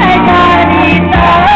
Ay, carita.